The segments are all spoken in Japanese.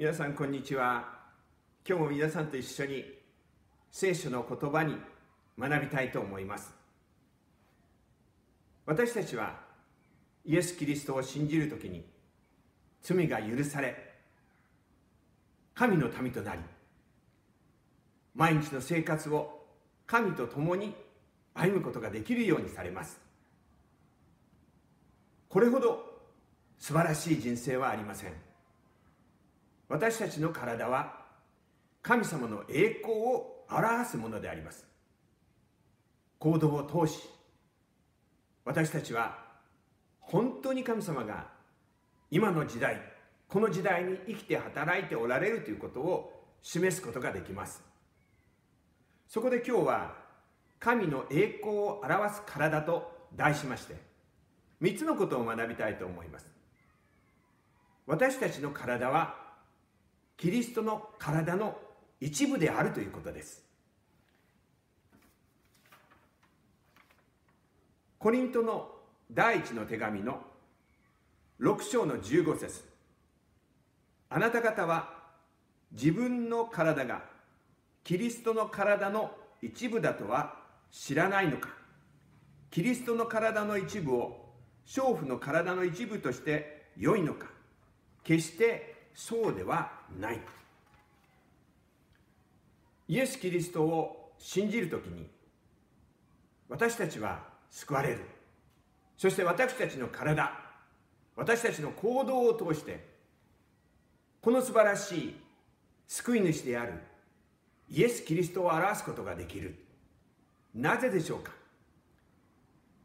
皆さんこんにちは。今日も皆さんと一緒に聖書の言葉に学びたいと思います。私たちはイエス・キリストを信じるときに罪が許され神の民となり毎日の生活を神と共に歩むことができるようにされます。これほど素晴らしい人生はありません。私たちの体は神様の栄光を表すものであります。行動を通し私たちは本当に神様が今の時代この時代に生きて働いておられるということを示すことができます。そこで今日は神の栄光を表す体と題しまして3つのことを学びたいと思います。私たちの体はキリストの体の一部であるということです。コリントの第一の手紙の6章の15節。あなた方は自分の体がキリストの体の一部だとは知らないのか。キリストの体の一部を娼婦の体の一部として良いのか。決してそうではない。イエス・キリストを信じるときに私たちは救われる。そして私たちの体私たちの行動を通してこの素晴らしい救い主であるイエス・キリストを表すことができる。なぜでしょうか？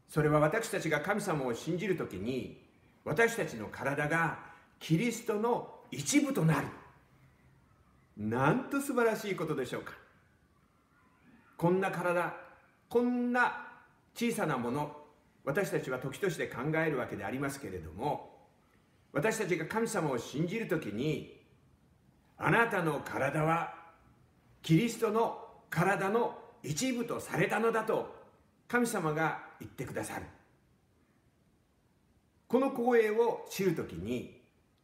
それは私たちが神様を信じるときに私たちの体がキリストの一部となる。なんと素晴らしいことでしょうか。こんな体こんな小さなもの私たちは時として考えるわけでありますけれども私たちが神様を信じる時にあなたの体はキリストの体の一部とされたのだと神様が言ってくださる。この光栄を知るときに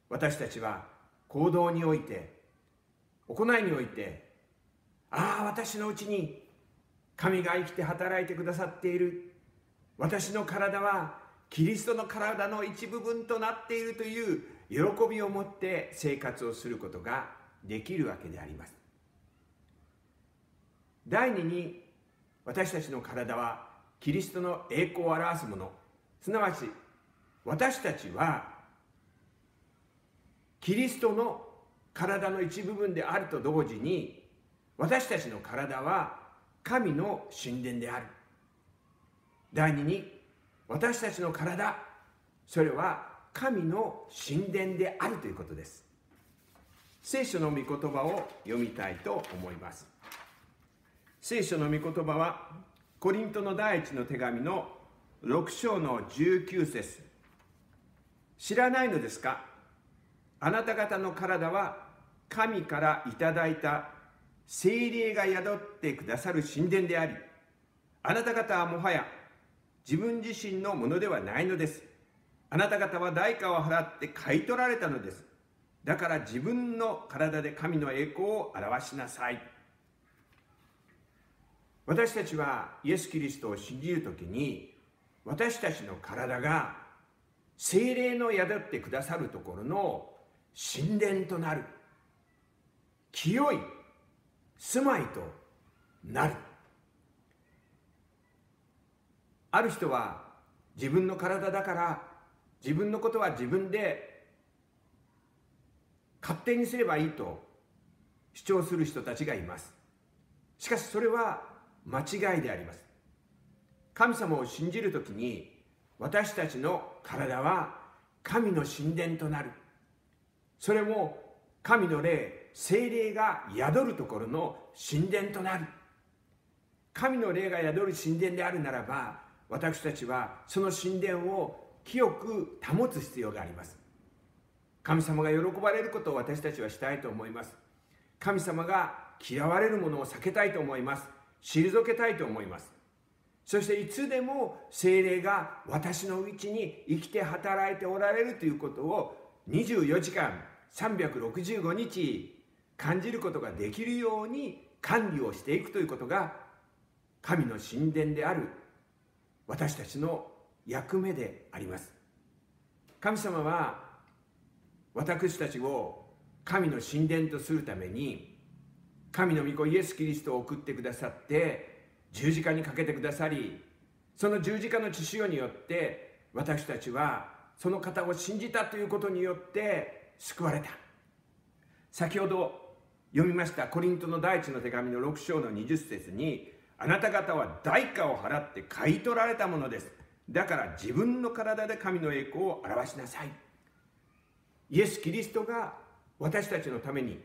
私たちは行動において行いにおいてああ私のうちに神が生きて働いてくださっている。私の体はキリストの体の一部分となっているという喜びを持って生活をすることができるわけであります。第二に私たちの体はキリストの栄光を表すもの。すなわち私たちはキリストの体の一部分であると同時に私たちの体は神の神殿である。第二に私たちの体それは神の神殿であるということです。聖書の御言葉を読みたいと思います。聖書の御言葉はコリントの第一の手紙の6章の19節。知らないのですか？あなた方の体は神からいただいた精霊が宿ってくださる神殿でありあなた方はもはや自分自身のものではないのです。あなた方は代価を払って買い取られたのです。だから自分の体で神の栄光を表しなさい。私たちはイエス・キリストを信じるときに私たちの体が精霊の宿ってくださるところの神殿となる。清い住まいとなる。ある人は自分の体だから自分のことは自分で勝手にすればいいと主張する人たちがいます。しかしそれは間違いであります。神様を信じるときに私たちの体は神の神殿となる。それも神の霊精霊が宿るところの神殿となる。神の霊が宿る神殿であるならば私たちはその神殿を清く保つ必要があります。神様が喜ばれることを私たちはしたいと思います。神様が嫌われるものを避けたいと思います。退けたいと思います。そしていつでも精霊が私のうちに生きて働いておられるということを24時間365日感じることができるように管理をしていくということが神の神殿である私たちの役目であります。神様は私たちを神の神殿とするために神の御子イエス・キリストを送ってくださって十字架にかけてくださりその十字架の血潮によって私たちはその方を信じたということによって救われた。先ほど読みましたコリントの第一の手紙の6章の20節にあなた方は代価を払って買い取られたものです。だから自分の体で神の栄光を表しなさい。イエス・キリストが私たちのために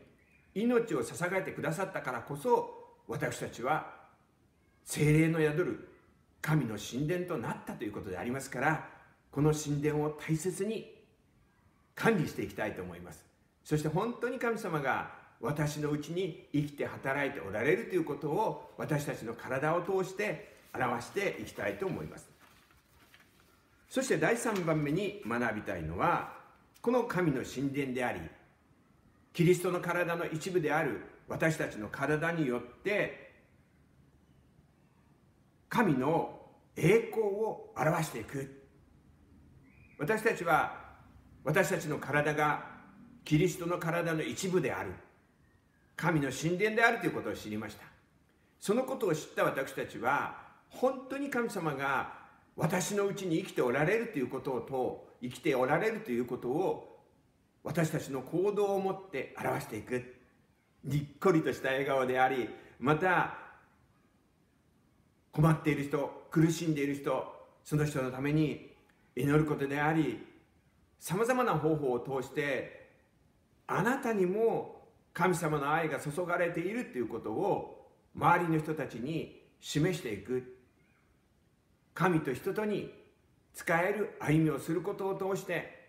命を捧げてくださったからこそ私たちは精霊の宿る神の神殿となったということでありますからこの神殿を大切に管理していきたいと思います。そして本当に神様が私のうちに生きて働いておられるということを私たちの体を通して表していきたいと思います。そして第3番目に学びたいのはこの神の神殿でありキリストの体の一部である私たちの体によって神の栄光を表していく。私たちは私たちの体がキリストの体の一部である。神の神殿であるということを知りました。そのことを知った私たちは本当に神様が私のうちに生きておられるということと生きておられるということを私たちの行動をもって表していく。にっこりとした笑顔でありまた困っている人苦しんでいる人その人のために祈ることでありさまざまな方法を通してあなたにも神様の愛が注がれているということを周りの人たちに示していく。神と人とに使える歩みをすることを通して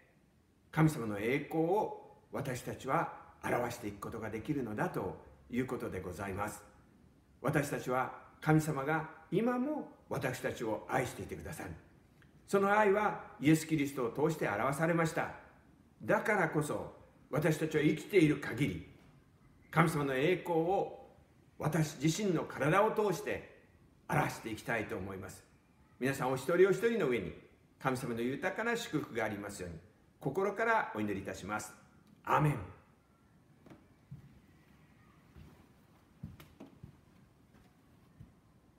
神様の栄光を私たちは表していくことができるのだということでございます。私たちは神様が今も私たちを愛していてくださる。その愛はイエス・キリストを通して表されました。だからこそ私たちは生きている限り神様の栄光を私自身の体を通して表していきたいと思います。皆さんお一人お一人の上に神様の豊かな祝福がありますように心からお祈りいたします。アメン。